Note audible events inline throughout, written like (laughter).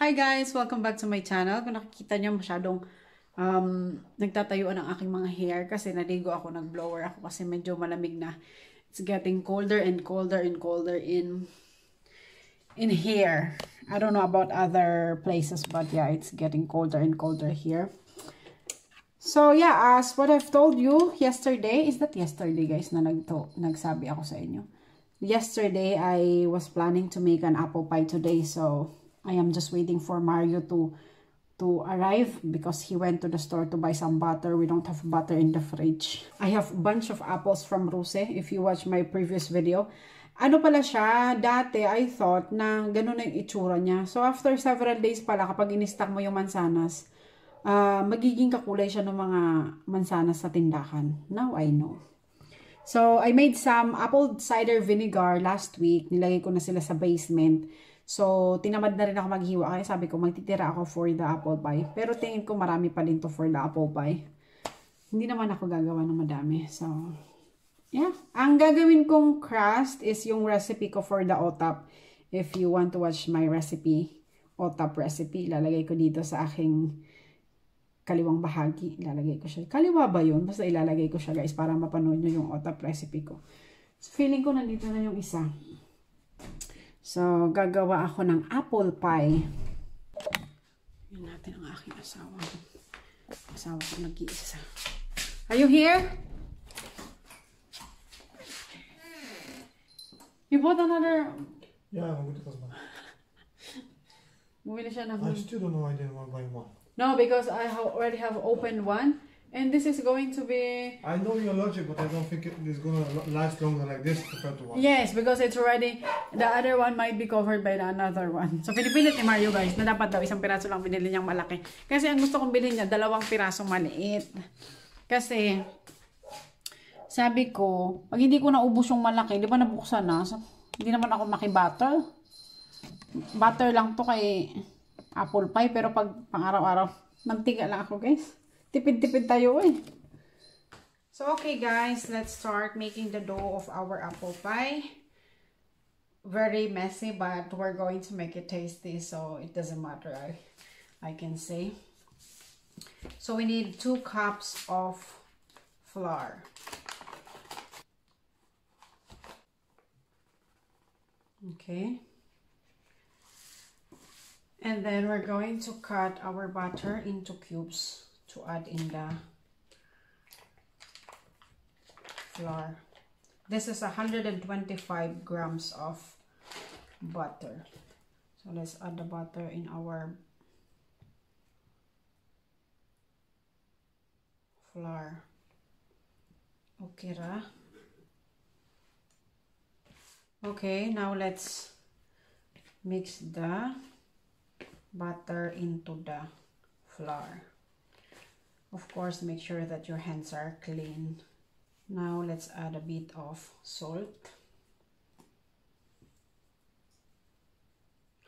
Hi guys! Welcome back to my channel. Kung nakikita nyo masyadong um, nagtatayuan ang aking mga hair kasi naligo ako, nag-blower ako kasi medyo malamig na. It's getting colder and colder and colder in in here. I don't know about other places but yeah, it's getting colder and colder here. So yeah, as what I've told you yesterday, is that yesterday guys na nagto, nagsabi ako sa inyo. Yesterday, I was planning to make an apple pie today so I am just waiting for Mario to to arrive because he went to the store to buy some butter. We don't have butter in the fridge. I have bunch of apples from Ruse if you watch my previous video. Ano pala siya, dati I thought na ganun na yung itsura niya. So after several days pala kapag in-stack mo yung mansanas, uh, magiging kakulay siya ng mga mansanas sa tindahan. Now I know. So I made some apple cider vinegar last week. Nilagay ko na sila sa basement. So, tinamad na rin ako maghiwa. Kaya sabi ko, magtitira ako for the apple pie. Pero tingin ko marami pa din to for the apple pie. Hindi naman ako gagawa ng madami. So, yeah. Ang gagawin kong crust is yung recipe ko for the otap. If you want to watch my recipe, otap recipe, ilalagay ko dito sa aking kaliwang bahagi. Ilalagay ko siya. Kaliwa ba yun? Basta ilalagay ko siya guys para mapanood nyo yung otap recipe ko. So, feeling ko nandito na yung isa. So, gagawa ako ng apple pie. Yun natin ang aking asawa. Asawa ko nag-iisa. Are you here? You bought another... Yeah, I'm going to Tasman. Bumili siya ng... I still don't know why I didn't want to buy one. No, because I ha already have opened one. And this is going to be... I know your logic, but I don't think it is going to last longer like this compared to one. Yes, because it's already... The other one might be covered by the another one. So, pinipilit ni Mario guys na dapat daw isang piraso lang binili niyang malaki. Kasi ang gusto kong bilhin niya, dalawang pirasong maliit. Kasi, sabi ko, pag hindi ko naubos yung malaki, di ba nabuksan na? So, hindi naman ako makibutter. Butter lang to kay apple pie. Pero pag pang araw-araw, mantiga lang ako guys. Tipid-tipid tayo eh. So, okay guys, let's start making the dough of our apple pie. Very messy, but we're going to make it tasty, so it doesn't matter, I, I can say. So, we need two cups of flour. Okay. And then we're going to cut our butter into cubes to add in the flour. This is 125 grams of butter. So let's add the butter in our flour. Okay, ra. Okay, now let's mix the butter into the flour. Of course, make sure that your hands are clean. Now, let's add a bit of salt.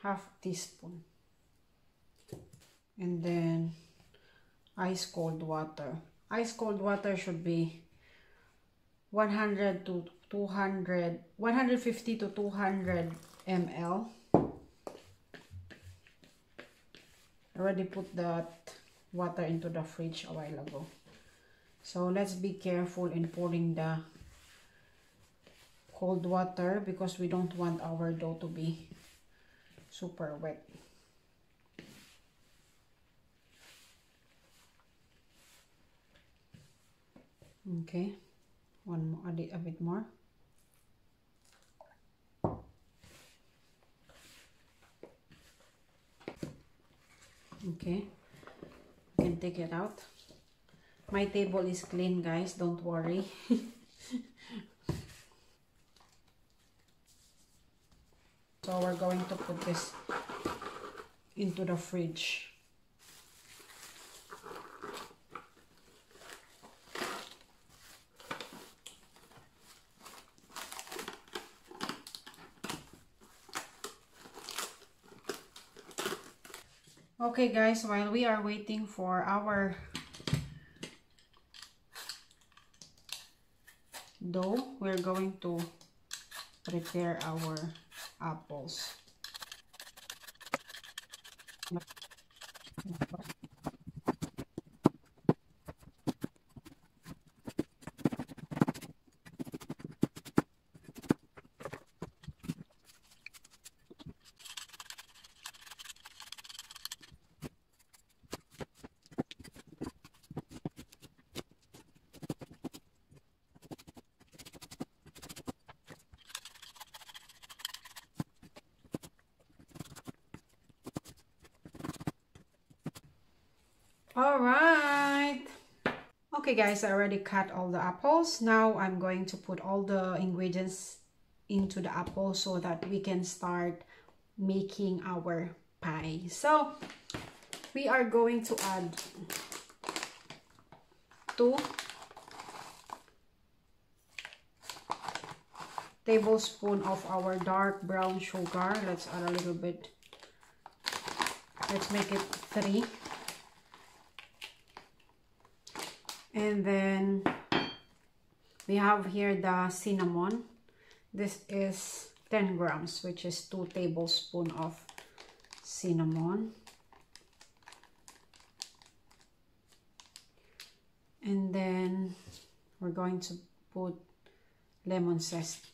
Half teaspoon. And then, ice cold water. Ice cold water should be 100 to 200, 150 to 200 ml. already put that water into the fridge a while ago. So let's be careful in pouring the cold water because we don't want our dough to be super wet. Okay, one more, a bit more. Okay, take it out. My table is clean, guys. Don't worry. (laughs) so we're going to put this into the fridge. Okay guys, while we are waiting for our dough, we're going to prepare our apples. All right. Okay guys, I already cut all the apples. Now I'm going to put all the ingredients into the apple so that we can start making our pie. So we are going to add two tablespoon of our dark brown sugar. Let's add a little bit. Let's make it three. And then we have here the cinnamon. This is 10 grams which is 2 tablespoon of cinnamon. And then we're going to put lemon zest.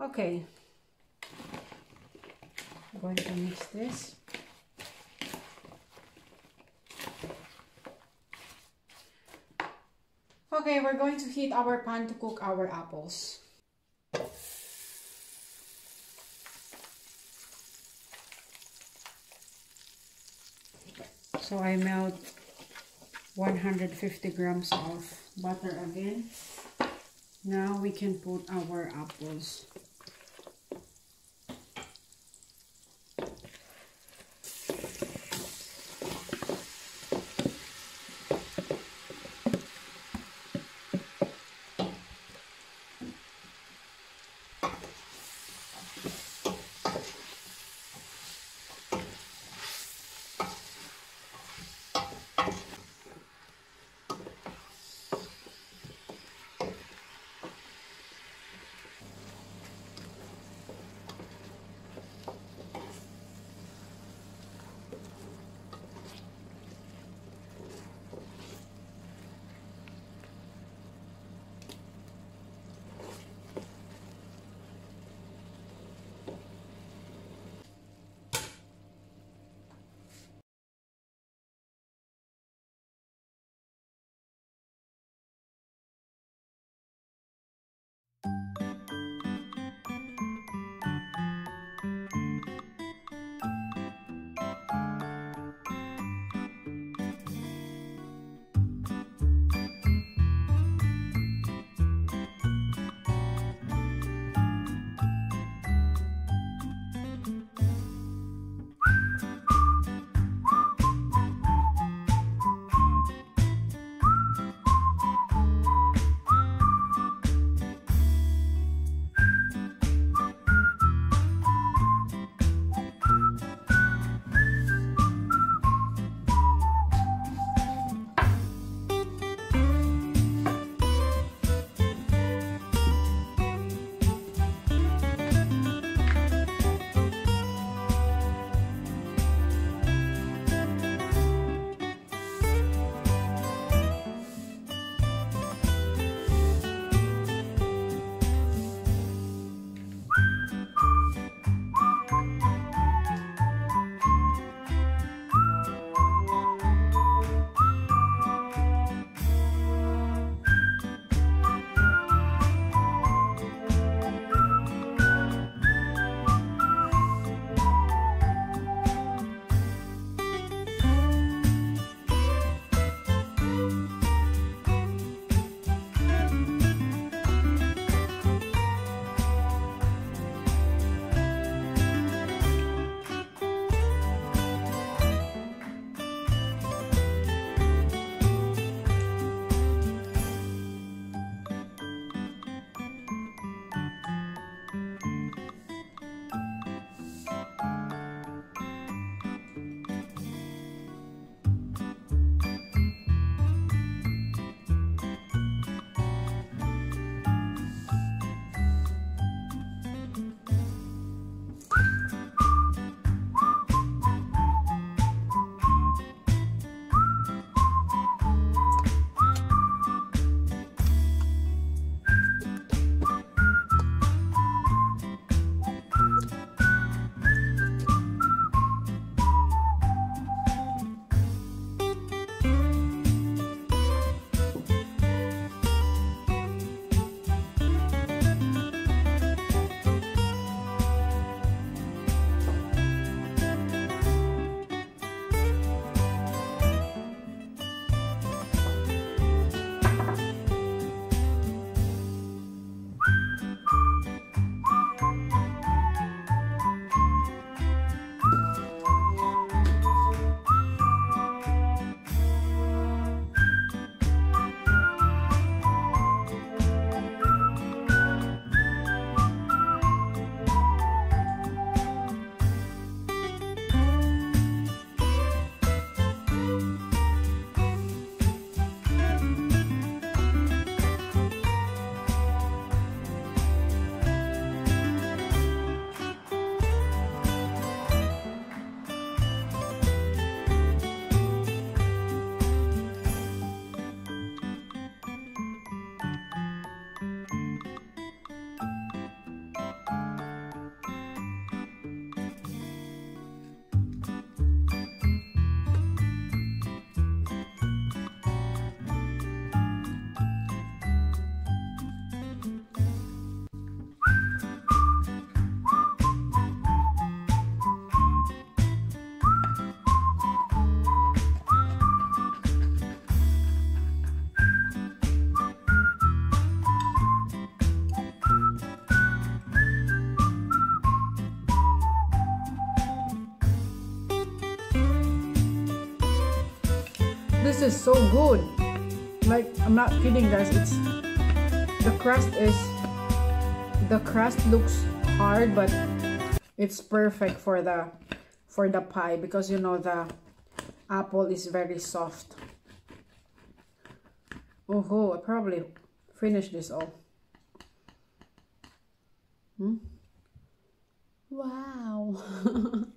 Okay going to mix this. Okay, we're going to heat our pan to cook our apples. So I melt 150 grams of butter again. Now we can put our apples. This is so good. Like I'm not kidding guys. It's the crust is the crust looks hard but it's perfect for the for the pie because you know the apple is very soft. Oh, ho I probably finish this all. Hmm? Wow. (laughs)